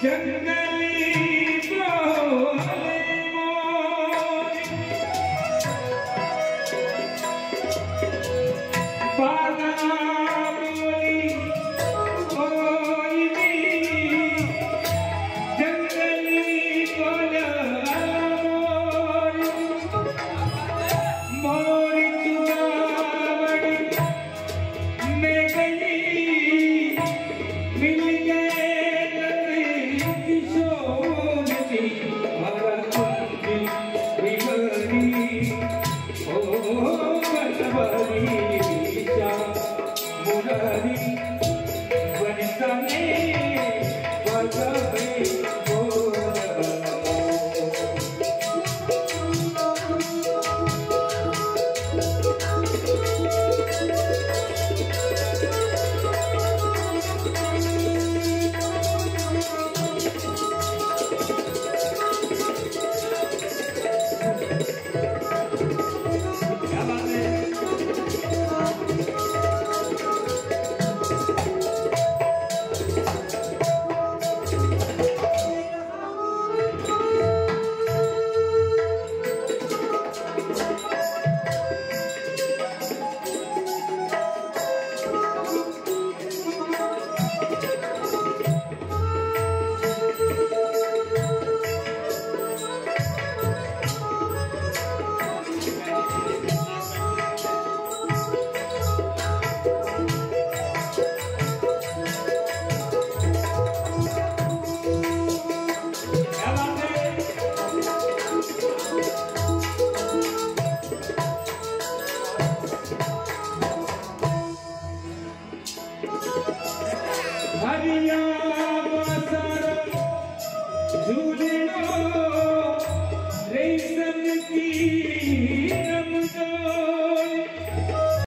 Jangan. when it's done. Marinha!